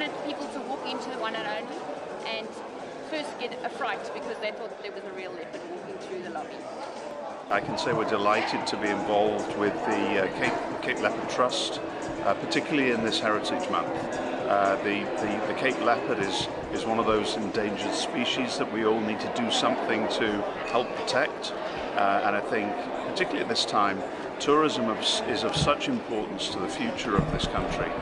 wanted people to walk into the one and only and first get a fright because they thought there was a real leopard walking through the lobby. I can say we're delighted to be involved with the uh, Cape, Cape Leopard Trust, uh, particularly in this Heritage Month. Uh, the, the, the, Cape leopard is, is one of those endangered species that we all need to do something to help protect. Uh, and I think, particularly at this time, tourism is of such importance to the future of this country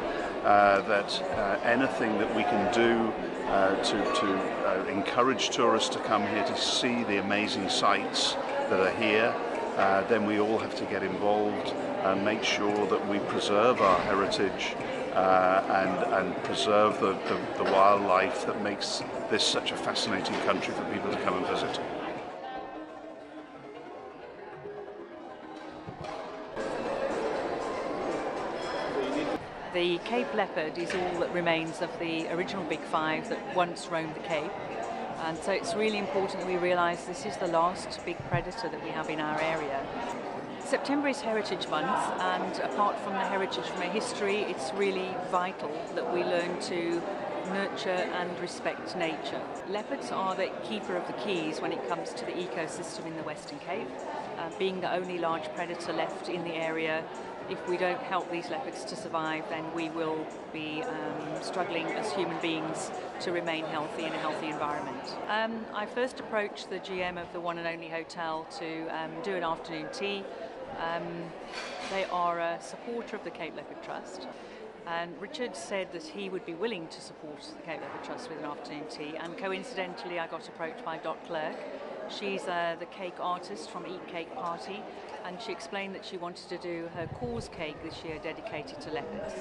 uh, that uh, anything that we can do uh, to, to uh, encourage tourists to come here to see the amazing sights that are here, then we all have to get involved and make sure that we preserve our heritage and, and preserve the, the, the wildlife that makes this such a fascinating country for people to come and visit. The Cape leopard is all that remains of the original big five that once roamed the Cape. And so it's really important that we realise this is the last big predator that we have in our area. September is Heritage Month, and apart from the heritage from our history, it's really vital that we learn to nurture and respect nature. Leopards are the keeper of the keys when it comes to the ecosystem in the Western Cape. Uh, being the only large predator left in the area, if we don't help these leopards to survive, then we will be um, struggling as human beings to remain healthy in a healthy environment. Um, I first approached the GM of the One and Only Hotel to um, do an afternoon tea. Um, they are a supporter of the Cape Leopard Trust. And Richard said that he would be willing to support the Cape Leopard Trust with an afternoon tea. And coincidentally, I got approached by Dot Klerck. She's uh, the cake artist from Eat Cake Party, and she explained that she wanted to do her cause cake this year dedicated to leopards.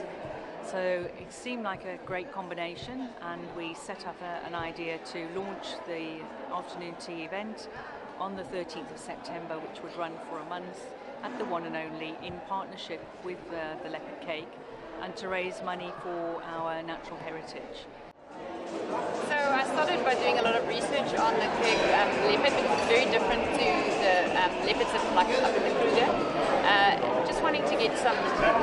So it seemed like a great combination, and we set up a, an idea to launch the afternoon tea event on the 13th of September, which would run for a month at the one and only in partnership with uh, the leopard cake and to raise money for our natural heritage. So by doing a lot of research on the Cape um, leopard because it's very different to the um, leopards that like up in the Kruger. Uh, just wanting to get some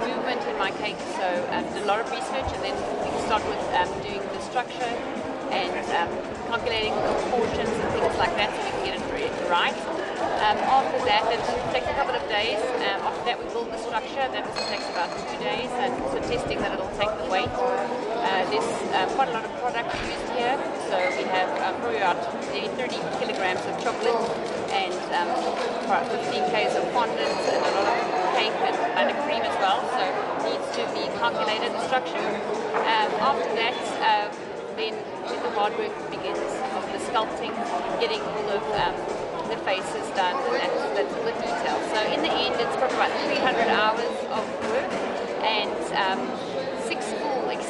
movement in my cake, so um, did a lot of research and then we start with um, doing the structure and um, calculating the proportions and things like that so we can get it right. Um, after that, it takes a couple of days. Um, after that, we build the structure. That takes about two days, and also testing that it'll take 30 kilograms of chocolate and um, about 15 k's of fondant and a lot of cake and buttercream as well. So it needs to be calculated, the structure. Um, after that, uh, then the hard work begins of the sculpting, getting all of um, the faces done, and that's, that's all the details. So in the end, it's probably about 300 hours of work and um,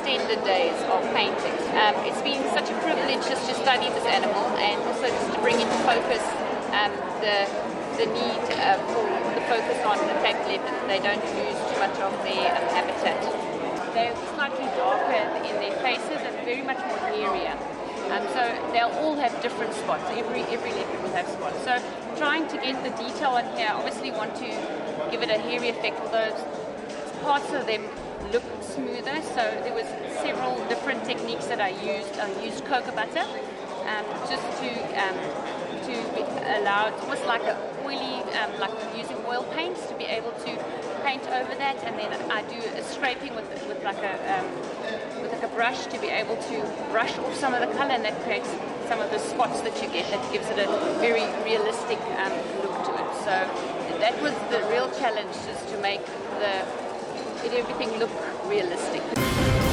extended days of painting. Um, it's been such a privilege just to study this animal and also just to bring into focus um, the the need uh, for the focus on the fact that They don't lose too much of their um, habitat. They're slightly darker in their faces and very much more hairier. Um, so they'll all have different spots. Every every leopard will have spots. So trying to get the detail in here, obviously want to give it a hairy effect, although parts of them look smoother. So there was several different techniques that I used. I used cocoa butter um, just to um, to allow it almost like a oily, um, like using oil paints to be able to paint over that, and then I do a scraping with with like a um, with like a brush to be able to brush off some of the color, and that creates some of the spots that you get. That gives it a very realistic um, look to it. So that was the real challenge, is to make the everything look realistic.